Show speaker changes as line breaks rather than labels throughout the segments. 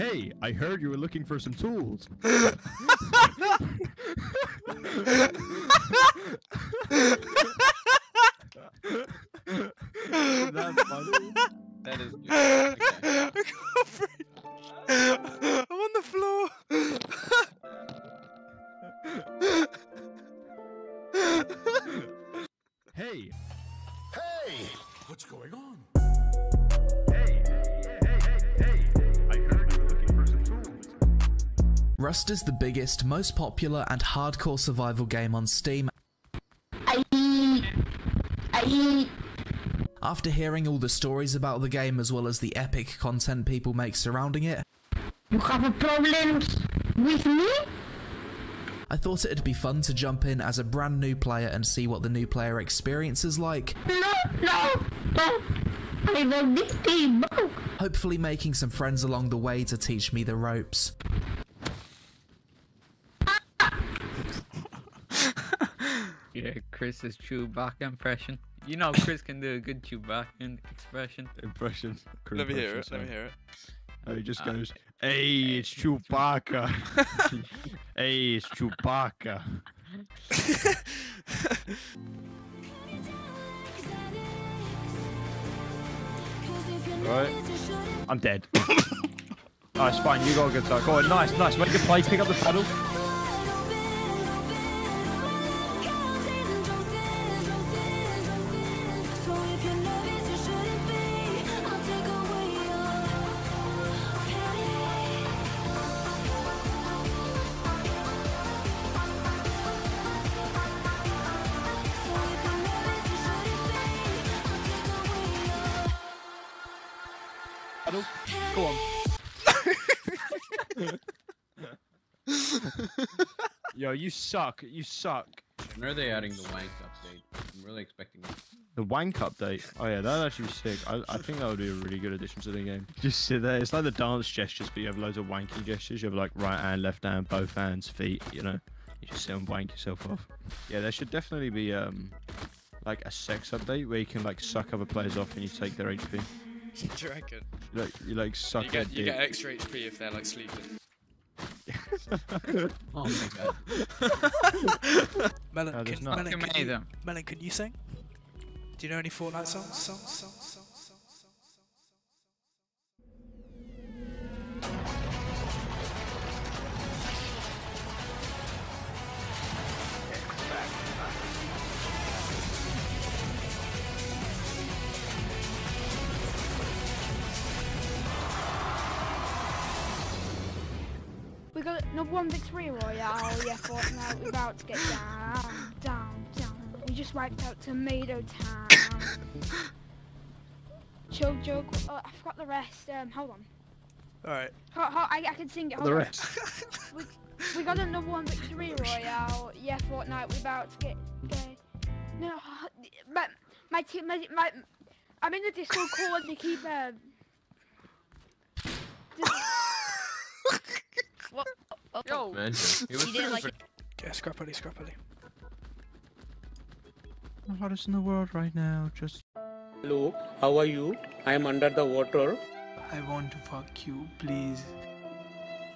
Hey, I heard you were looking for some tools.
Rust is the biggest, most popular, and hardcore survival game on Steam. After hearing all the stories about the game as well as the epic content people make surrounding it,
You have a problem with me?
I thought it'd be fun to jump in as a brand new player and see what the new player experience is like,
No, no, no. I this game.
hopefully making some friends along the way to teach me the ropes.
Yeah, Chris's Chewbacca impression. You know, Chris can do a good Chewbacca expression.
Impression. crew
Let me hear
impression,
it. Let me hear it.
Oh, he just
Uh,
goes, "Hey, it's Chewbacca. hey, it's Chewbacca." Right. I'm dead. oh, it's fine. You got a good start. Go on. Nice, nice. Make a play. Pick up the paddle. Paddle. Go on. Yo, you suck. You suck.
When are they adding the wank update? I'm really expecting it.
The wank update. Oh yeah, that'd actually be sick. I, I think that would be a really good addition to the game. Just sit there. It's like the dance gestures, but you have loads of wanking gestures. You have like right hand, left hand, both hands, feet. You know, you just sit and wank yourself off. Yeah, there should definitely be um like a sex update where you can like suck other players off and you take their HP.
Do you reckon?
You like you like suck
You
their
get, you get extra HP if they're like sleeping.
Oh my god.
Melon,
No,
can. Melon, can you. Melon, can you sing? Do you know any Fortnite songs? Songs, songs, songs, songs, songs,
We got number one victory royale. Yeah, Fortnite. We're about to get down, down, down. We just wiped out Tomato Town. Chug jug. Oh, I forgot the rest. Um, hold on.
Alright.
Ho, ho, I, I can sing it. Hold
the
on.
rest.
We, we got another one victory royale. Yeah, Fortnite. We're about to get. get no, my my team, my, my I'm in the Discord call and they keep um.
What? Oh,
Yo.
Man, he was
You didn't like
super-
it?
Yeah, scrappily, scrappily.
The hottest in the world right now. Just
Hello, how are you? I am under the water.
I want to fuck you, please.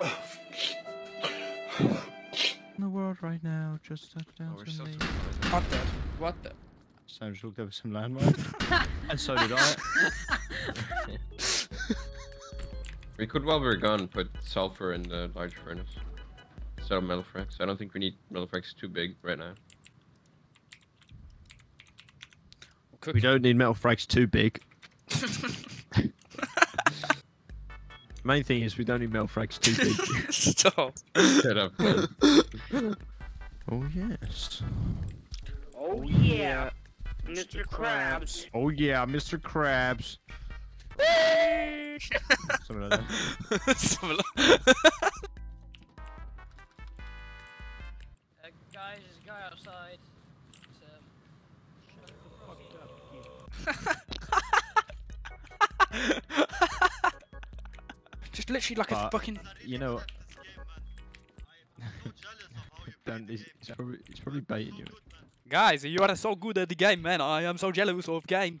in the world right now. Just touch down
Oh,
to
so
me.
surprised.
I'm.
What the?
Sam just looked over some landmines. and so did I.
We could, while we're gone, put sulfur in the large furnace instead of metal frags. I don't think we need metal frags too big right now.
We don't need metal frags too big. Main thing is we don't need metal frags too big.
Stop.
Shut up. man.
oh yes.
Oh yeah, Mr. Krabs.
Oh yeah, Mr. Krabs. Something like that.
Something like-
Uh, guys, there's a guy outside. It's, um,
Just literally like a fucking.
You know. what? don't. He's, he's probably he's probably baiting you.
Guys, you are so good at the game, man. I am so jealous of game.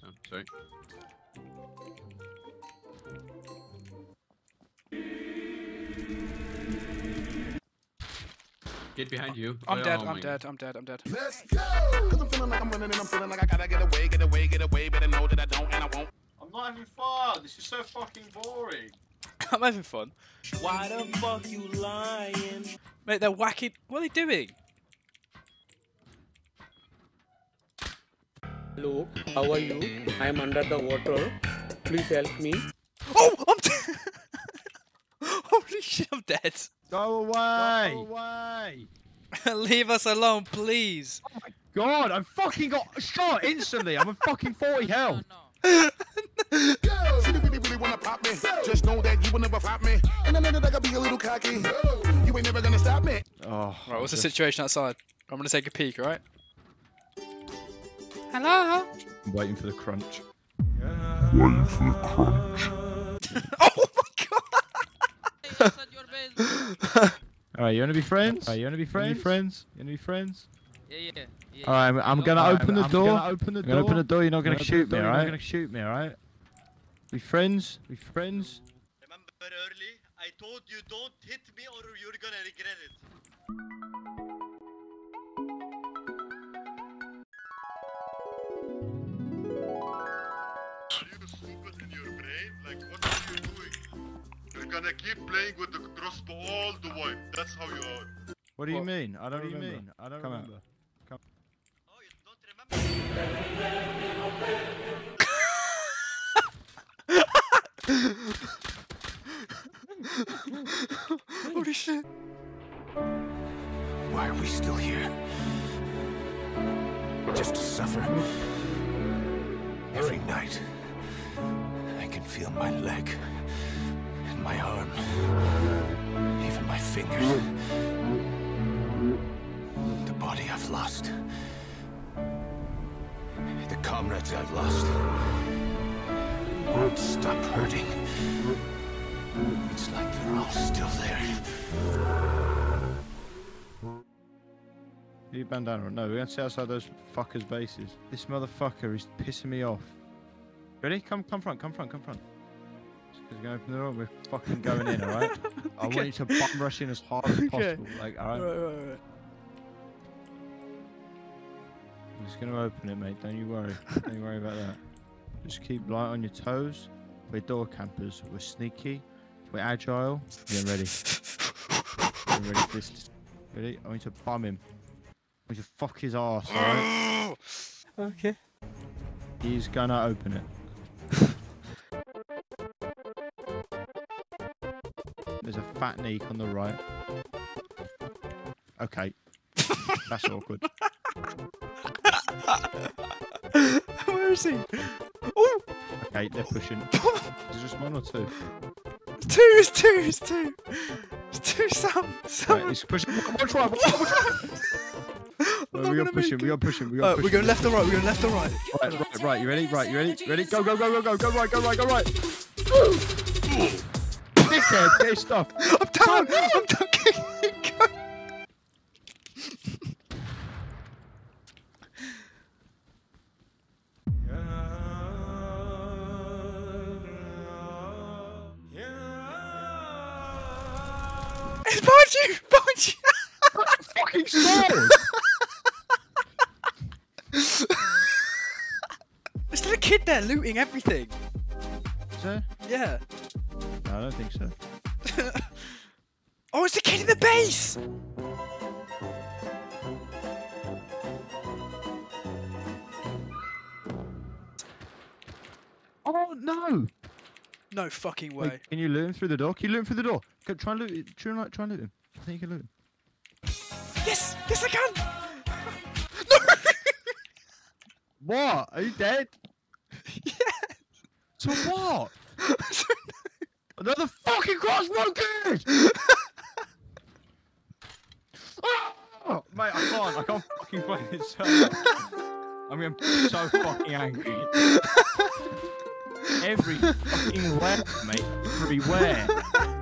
That was down. Sorry. Get behind you.
I'm
Oh
dead.
my
I'm
God.
dead. I'm dead. I'm dead.
Let's go! Cause I'm feeling like I'm running and I'm feeling like I gotta get away, get away, get away. Better know that I don't and I won't.
I'm not having fun. This is so fucking boring.
I'm having fun.
Why the fuck you lying?
Mate, they're whacking. What are they doing?
Hello, how are you? I am under the water. Please help me.
Oh, I'm dead. Holy shit, I'm dead.
Go away. Go away.
Leave us alone, please.
Oh my God, I fucking got shot instantly. I'm a fucking 40 health.
See, they really, really wanna pop me. Just know that you will never flop me. And I know that I gotta be a little cocky. You ain't never gonna stop me.
Oh,
Right, what's the situation outside? I'm gonna take a peek, alright? Hello?
I'm waiting for the crunch. Waiting for the crunch.
oh my god!
All right, you wanna be friends? All right, you wanna be friends? You friends? You wanna be friends?
Yeah, yeah. yeah
All right, I'm, I'm gonna
Alright,
open the
I'm
door.
gonna open the
I'm gonna open the door. You're not gonna
Open the
shoot me,
door, you're not gonna
shoot me, all right? We friends? We friends?
Remember early, I told you don't hit me or you're gonna regret it.
Gonna keep playing with the crossbow all the way. That's how you are.
What do you
What?
mean? I don't
What do you
remember.
mean?
I don't
Come out.
remember. Come.
Holy shit.
Why are we still here? Just to suffer. Every night, I can feel my leg and my arm, even my fingers. The body I've lost, the comrades I've lost, won't stop hurting. It's like they're all still there.
You bandana. No, we're gonna sit outside those fuckers' bases. This motherfucker is pissing me off. Ready? Come, come front, come front, come front. Just 'cause we're gonna open the door. We're fucking going in, all right? I want you to bum rush in as hard as
Okay.
possible. Like, all right?
Right, right.
I'm just gonna open it, mate. Don't you worry. Don't you worry about that. Just keep light on your toes. We're door campers. We're sneaky. We're agile. Get ready. Get ready for this. Ready? I want you to bum him. I want you to fuck his ass, alright?
okay.
He's gonna open it. Fat neek on the right. Okay. That's awkward.
Where is he? Oh!
Okay, they're pushing. Is it just one or two?
Two, is two, is two. It's two, Sam. Sam.
Right, he's pushing. Watch right, watch right. Right, we gotta push him, we gotta push him, we gotta
Uh,
push
we're going left or right, we're going left or right.
Right, right, right, you ready? Right, you ready? Ready? Go, go, go, go, go, go right, go right, go right. Dickhead, get stuff.
I'm down, I'm down. It's behind you! Behind you!
fucking sword!
There's still a kid there looting everything.
Is there?
Yeah.
No, I don't think so.
Oh, it's the kid in the base!
Oh no!
No fucking
Wait,
way.
can you loot him through the door? Can you loot him through the door? Go, try and loot. Try and, try and loot him. I think you can loot him.
Yes! Yes, I can! no!
What? Are you dead?
yes!
To what? Another fucking crossbow kid! oh, ah! mate, I can't. I can't fucking play this. server. I'm getting so fucking angry. Every fucking where, mate. Everywhere.